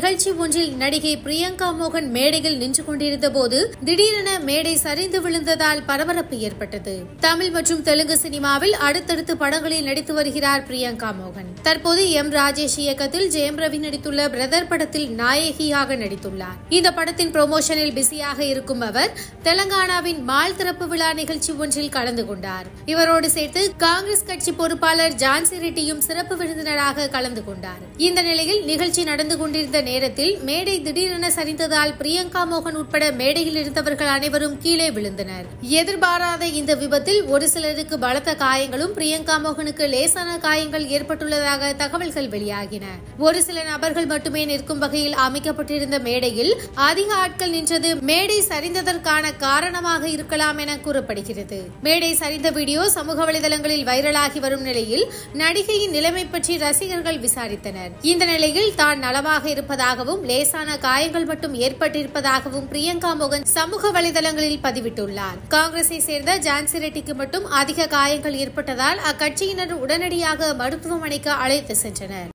நிகழ்ச்சி ஒன்றில் நடிகை பிரியங்கா மோகன் மேடையில் நின்று கொண்டிருந்த போது திடீரென மேடை சரிந்து விழுந்ததால் பரபரப்பு ஏற்பட்டது. தமிழ் மற்றும் தெலுங்கு சினிமாவில் அடுத்தடுத்து படங்களில் நடித்து வருகிறார் பிரியங்கா மோகன். தற்போது எம் ராஜேஷ் இயக்கத்தில் ஜெயம் ரவி நடித்துள்ள பிரதர் படத்தில் நாயகியாக நடித்துள்ளார். இந்த படத்தின் ப்ரொமோஷனில் பிஸியாக இருக்கும் அவர் தெலங்கானாவின் மால் திறப்பு விழா நிகழ்ச்சி ஒன்றில் கலந்து கொண்டார். இவரோடு சேர்த்து காங்கிரஸ் கட்சி பொறுப்பாளர் ஜான்சி ரெட்டியும் சிறப்பு விருந்தினராக கலந்து கொண்டார். இந்த நிலையில் நிகழ்ச்சி நடந்து கொண்டிருந்த நேரத்தில் மேடை திடீரென சரிந்ததால் பிரியங்கா மோகன் உட்பட மேடையில் இருந்தவர்கள் அனைவரும் கீழே விழுந்தனர். எதிர்பாராத இந்த விபத்தில் ஒரு சிலருக்கு பலத்த காயங்களும் பிரியங்கா மோகனுக்கு லேசான காயங்கள் ஏற்பட்டுள்ளதாக தகவல்கள் வெளியாகின. ஒரு சில நபர்கள் மட்டுமே நிற்கும் வகையில் அமைக்கப்பட்டிருந்த மேடையில் அதிக ஆட்கள் நின்றது மேடை சரிந்ததற்கான காரணமாக இருக்கலாம் என கூறப்படுகிறது. மேடை சரிந்த வீடியோ சமூக வலைதளங்களில் வைரலாகி வரும் நிலையில் நடிகையின் நிலைமை பற்றி ரசிகர்கள் விசாரித்தனர். இந்த நிலையில் தான் நலமாக இருப்பதாகவும் லேசான காயங்கள் மட்டும் ஏற்பட்டிருப்பதாகவும் பிரியங்கா மோகன் சமூக வலைதளங்களில் பதிவிட்டுள்ளார். காங்கிரஸை சேர்ந்த ஜான்சி ரெட்டிக்கு மட்டும் அதிக காயங்கள் ஏற்பட்டதால் அக்கட்சியினர் உடனடியாக மருத்துவமனைக்கு அழைத்து சென்றனர்.